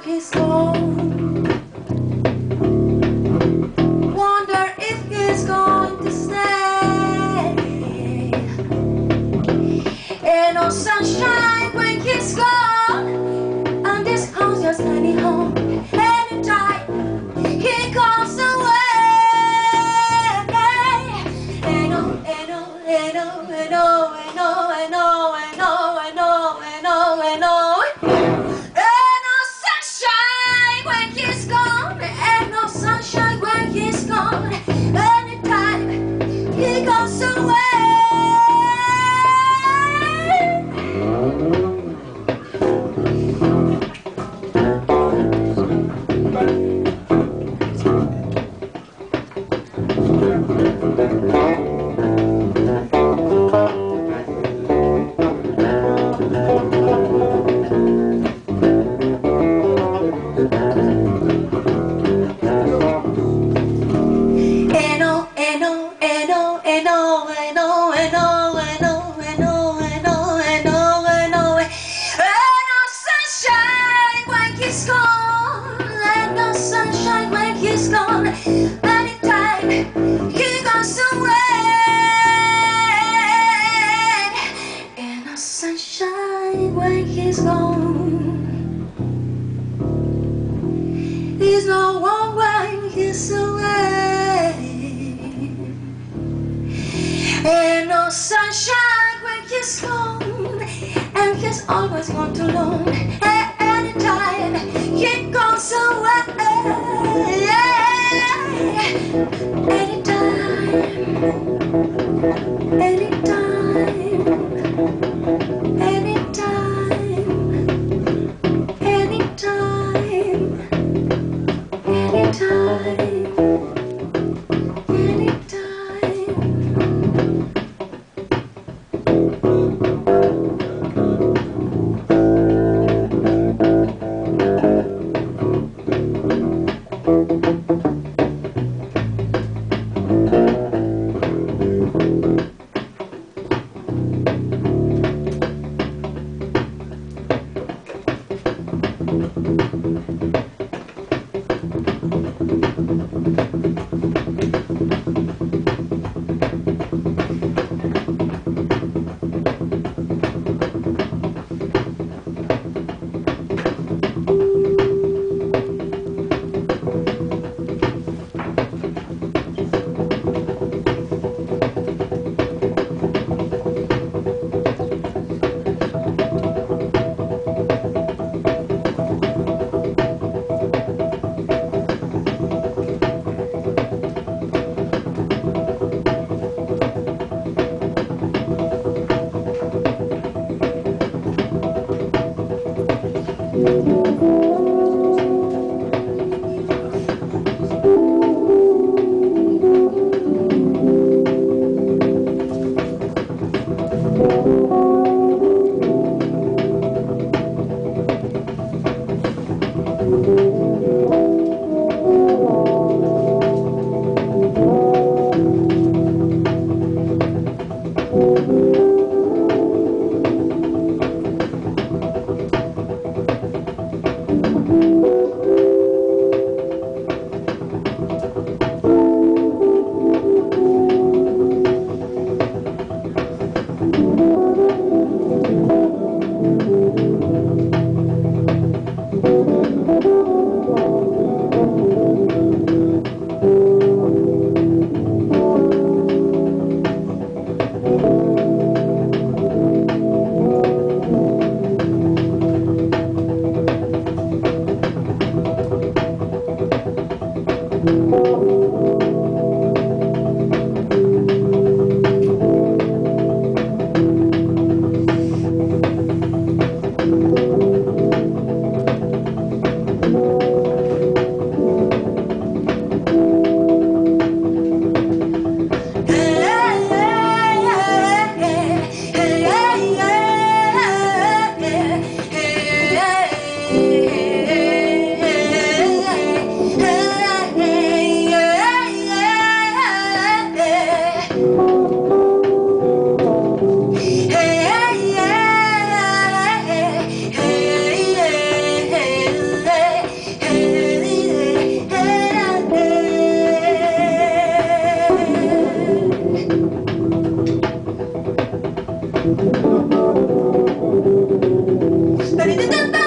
okay slow. Wonder if he's going to stay. Ain't no sunshine when he's gone. sunshine when he's gone And he's always want to long. Anytime he goes away. Anytime Anytime Anytime 一人で歌った